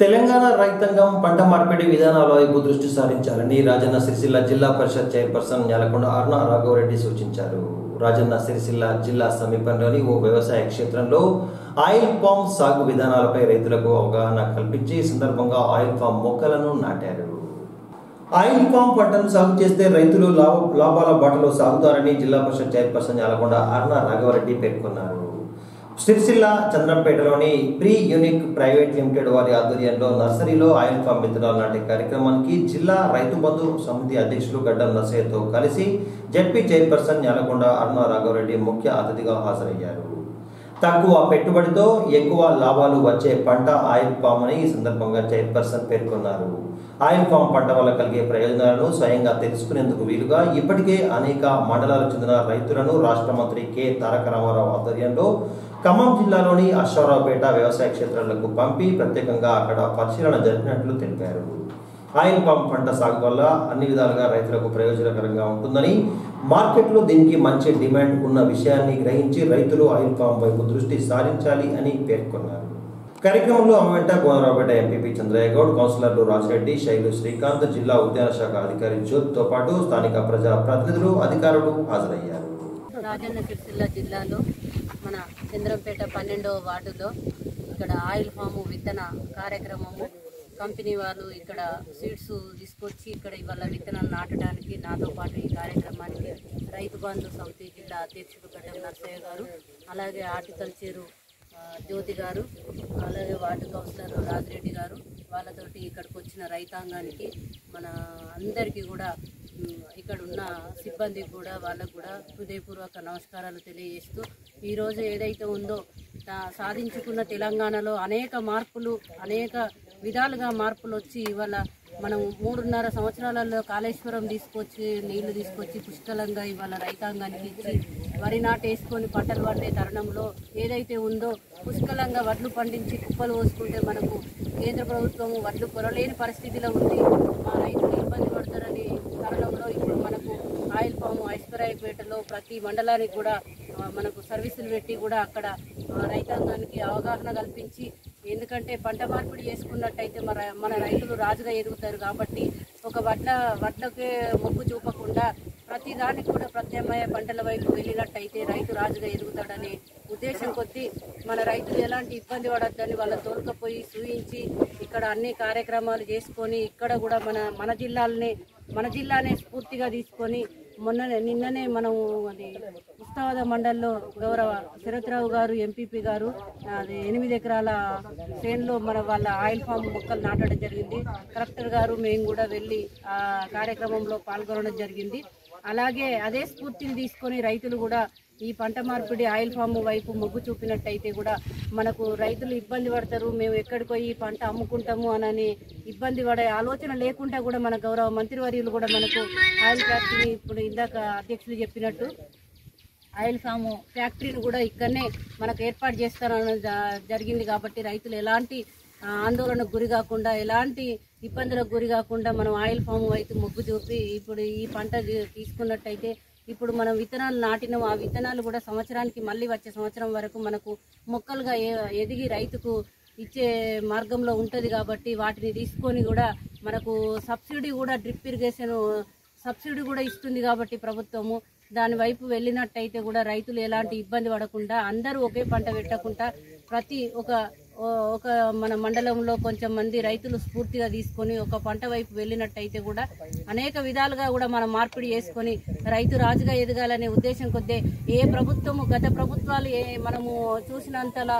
తెలంగాణ రైతాంగం పంట మార్పిడి విధానాల వైపు దృష్టి సారించాలని రాజన్న సిరిసిల్ల జిల్లా పరిషత్ చైర్పర్సన్ నెలకొండ అరుణ రాఘవరెడ్డి సూచించారు. రాజన్న సిరిసిల్ల జిల్లా సమీపంలోని ఓ వ్యవసాయ క్షేత్రంలో ఆయిల్ పామ్ సాగు విధానాలపై రైతులకు అవగాహన కల్పించి సందర్భంగా ఆయిల్ పామ్ మొక్కలను నాటారు. ఆయిల్ పామ్ పంటను సాగు చేస్తే రైతులు లాభ లాభాల బాటలో సాగుతారని జిల్లా పరిషత్ చైర్పర్సన్ యాలకొండ అరుణ రాఘవరెడ్డి పేర్కొన్నారు. సిరిసిల్ల చంద్రంపేటలోని ప్రీ యూనిక్ ప్రైవేట్ లిమిటెడ్ వారి ఆధ్వర్యంలో నర్సరీలో ఆయిల్ ఫామ్ విత్తనాలు నాటే కార్యక్రమానికి జిల్లా రైతు బంధు సమితి అధ్యక్షులు గడ్డం నర్సయ్యతో కలిసి జడ్పీ చైర్పర్సన్ యాలకొండ అరుణ రాఘవరెడ్డి ముఖ్య అతిథిగా హాజరయ్యారు. తక్కువ పెట్టుబడితో ఎక్కువ లాభాలు వచ్చే పంట ఆయిల్ పామ్ అని ఈ సందర్భంగా చైర్పర్సన్ పేర్కొన్నారు. ఆయిల్ పామ్ పంట వల్ల కలిగే ప్రయోజనాలను స్వయంగా తెలుసుకునేందుకు వీలుగా ఇప్పటికే అనేక మండలాలకు చెందిన రైతులను రాష్ట్ర మంత్రి కె. తారక రామారావు ఆధ్వర్యంలో ఖమ్మం జిల్లాలోని అశ్వారావుపేట వ్యవసాయ క్షేత్రాలకు పంపి ప్రత్యేకంగా అక్కడ పరిశీలన జరిపినట్లు తెలిపారు. ఆయిల్ పామ్ పంట సాగు వల్ల అన్ని విధాలుగా రైతులకు ప్రయోజనకరంగా ఉంటుందని మార్కెట్లో దీనికి మంచి డిమాండ్ ఉన్న విషయాన్ని గ్రహించి రైతులు ఆయిల్ పామ్ వైపు దృష్టి సారించాలి అని పేర్కొన్నారు. కార్యక్రమంలో అమ్మవెంట వెంట గోనరావుపేట ఎంపీపీ చంద్రయ్య గౌడ్ కౌన్సిలర్లు రాజిరెడ్డి శైలు శ్రీకాంత్ జిల్లా ఉద్యాన శాఖ అధికారి జ్యోత్తో పాటు స్థానిక ప్రజా ప్రతినిధులు అధికారులు హాజరయ్యారు. రాజన్న సిరిసిల్ల జిల్లాలో మన చంద్రంపేట పన్నెండవ వార్డులో ఇక్కడ ఆయిల్ ఫాము విత్తన కార్యక్రమము కంపెనీ వాళ్ళు ఇక్కడ సీడ్స్ తీసుకొచ్చి ఇక్కడ ఇవాళ విత్తనాలు నాటడానికి నాతో పాటు ఈ కార్యక్రమానికి రైతు బంధు సమితి జిల్లా అధ్యక్షుడు గడ్డం నర్సయ్య గారు అలాగే హార్టికల్చరు జ్యోతి గారు అలాగే వార్డు కౌన్సిలర్ రాజిరెడ్డి గారు వాళ్ళతోటి ఇక్కడికి వచ్చిన రైతాంగానికి మన అందరికీ కూడా ఇక్కడ ఉన్న సిబ్బందికి కూడా వాళ్ళకు కూడా హృదయపూర్వక నమస్కారాలు తెలియజేస్తూ ఈరోజు ఏదైతే ఉందో సాధించుకున్న తెలంగాణలో అనేక మార్పులు అనేక విధాలుగా మార్పులు వచ్చి ఇవాళ మనం మూడున్నర సంవత్సరాలలో కాళేశ్వరం తీసుకొచ్చి నీళ్ళు తీసుకొచ్చి పుష్కలంగా ఇవాళ రైతాంగానికి ఇచ్చి వరి నాటేసుకొని పంటలు పండే తరుణంలో ఏదైతే ఉందో పుష్కలంగా వడ్లు పండించి కుప్పలు పోసుకుంటే మనకు కేంద్ర ప్రభుత్వం వడ్లు కొనలేని పరిస్థితిలో ఉంది. మా రైతులు ఇబ్బంది పడతారని తరుణంలో ఇప్పుడు మనకు ఆయిల్ పాము ఐశ్వర్యాయపేటలో ప్రతి మండలానికి కూడా మనకు సర్వీసులు పెట్టి కూడా అక్కడ ఆ, రైతాంగానికి అవగాహన కల్పించి ఎందుకంటే పంట మార్పిడి చేసుకున్నట్టయితే మన మన రైతులు రాజుగా ఎదుగుతారు కాబట్టి ఒక వడ్ల వడ్లకే మొగ్గు చూపకుండా ప్రతి దానికి కూడా ప్రత్యామ్నాయ పంటల వైపు వెళ్ళినట్టయితే రైతు రాజుగా ఎదుగుతాడనే ఉద్దేశం కొద్దీ మన రైతులు ఎలాంటి ఇబ్బంది పడద్దని వాళ్ళ తోలుకపోయి చూయించి ఇక్కడ అన్ని కార్యక్రమాలు చేసుకొని ఇక్కడ కూడా మన మన జిల్లాలనే మన జిల్లానే స్ఫూర్తిగా తీసుకొని మొన్న నిన్ననే మనం అది ఉస్తావాద మండల్లో గౌరవ శరత్రావు గారు ఎంపీపీ గారు అది ఎనిమిది ఎకరాల చేనులో మన వాళ్ళ ఆయిల్ ఫామ్ మొక్కలు నాటడం జరిగింది. కలెక్టర్ గారు మేము కూడా వెళ్ళి ఆ కార్యక్రమంలో పాల్గొనడం జరిగింది. అలాగే అదే స్ఫూర్తిని తీసుకొని రైతులు కూడా ఈ పంట మార్పిడి ఆయిల్ ఫామ్ వైపు మొగ్గు చూపినట్టయితే కూడా మనకు రైతులు ఇబ్బంది పడతారు. మేము ఎక్కడికి పోయి ఈ పంట అమ్ముకుంటాము అనని ఇబ్బంది పడే ఆలోచన లేకుండా కూడా మన గౌరవ మంత్రివర్యులు కూడా మనకు ఆయిల్ ఫ్యాక్టరీని ఇప్పుడు ఇందాక అధ్యక్షులు చెప్పినట్టు ఆయిల్ ఫామ్ ఫ్యాక్టరీని కూడా ఇక్కడనే మనకు ఏర్పాటు చేస్తారని జ- జరిగింది కాబట్టి రైతులు ఎలాంటి ఆందోళనకు గురి కాకుండా ఎలాంటి ఇబ్బందులకు గురి కాకుండా మనం ఆయిల్ ఫామ్ వైపు మొగ్గు చూపి ఇప్పుడు ఈ పంట తీసుకున్నట్టయితే ఇప్పుడు మనం విత్తనాలు నాటినాం. ఆ విత్తనాలు కూడా సంవత్సరానికి మళ్ళీ వచ్చే సంవత్సరం వరకు మనకు మొక్కలుగా ఎదిగి రైతుకు ఇచ్చే మార్గంలో ఉంటుంది కాబట్టి వాటిని తీసుకొని కూడా మనకు సబ్సిడీ కూడా డ్రిప్ ఇరిగేషన్ సబ్సిడీ కూడా ఇస్తుంది కాబట్టి ప్రభుత్వము. దాని వైపు వెళ్ళినట్టయితే కూడా రైతులు ఎలాంటి ఇబ్బంది పడకుండా అందరూ ఒకే పంట పెట్టకుండా ప్రతి ఒక ఒక మన మండలంలో కొంచెం మంది రైతులు స్ఫూర్తిగా తీసుకొని ఒక పంట వైపు వెళ్ళినట్టయితే కూడా అనేక విధాలుగా కూడా మనం మార్పిడి చేసుకొని రైతు రాజుగా ఎదగాలనే ఉద్దేశం కొద్దే ఏ ప్రభుత్వము గత ప్రభుత్వాలు ఏ మనము చూసినంతలా